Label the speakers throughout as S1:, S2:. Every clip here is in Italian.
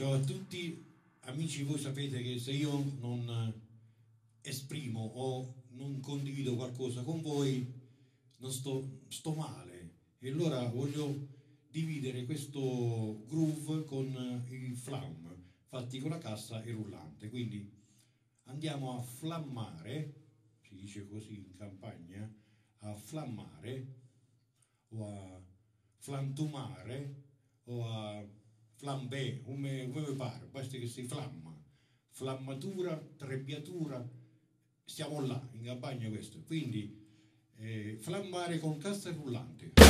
S1: Ciao a tutti, amici, voi sapete che se io non esprimo o non condivido qualcosa con voi, non sto, sto male. E allora voglio dividere questo groove con i flam fatti con la cassa e rullante. Quindi andiamo a flammare, si dice così in campagna, a flammare o a flantumare o a flambè, come, come pare, basta che si flamma. Flammatura, trebbiatura, stiamo là, in campagna questo. Quindi eh, flammare con cassa rullante.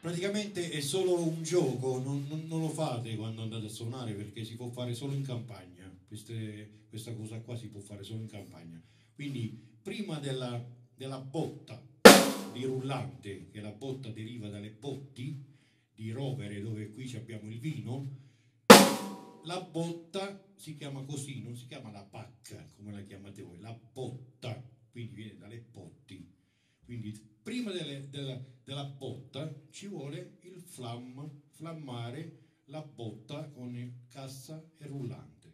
S1: Praticamente è solo un gioco, non, non, non, lo fate quando andate a suonare perché si può fare solo in campagna, Queste, questa cosa qua si può fare solo in campagna. Quindi prima della, della botta di rullante, che la botta deriva dalle botti di rovere dove qui abbiamo il vino, la botta si chiama così, non si chiama la pacca come la chiamate voi, la botta, quindi viene dalle botti. Quindi prima delle, della, della, botta ci vuole il flam, flammare la botta con cassa e rullante.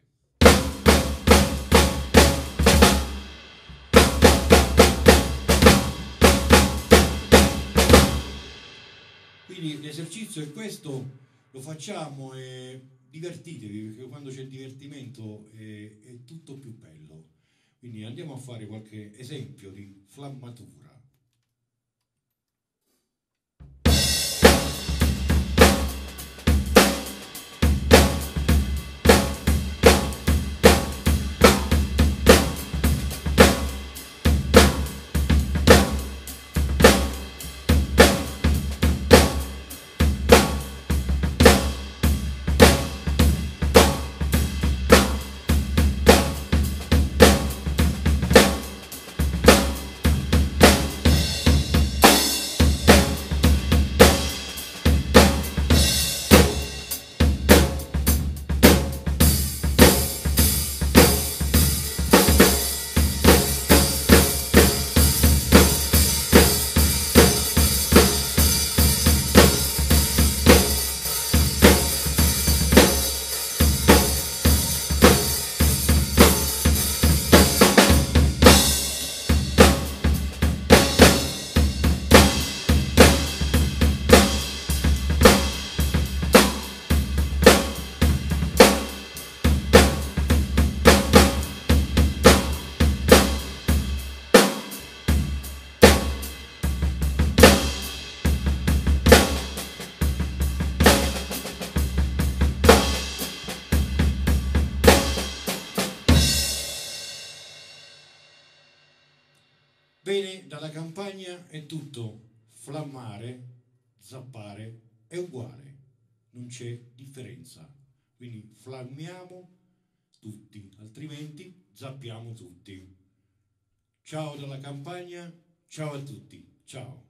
S1: Quindi l'esercizio è questo, lo facciamo e divertitevi perché quando c'è divertimento è, è tutto più bello. Quindi andiamo a fare qualche esempio di flammatura. Bene, dalla campagna è tutto. Flammare, zappare è uguale, non c'è differenza. Quindi flammiamo tutti, altrimenti zappiamo tutti. Ciao dalla campagna, ciao a tutti, ciao.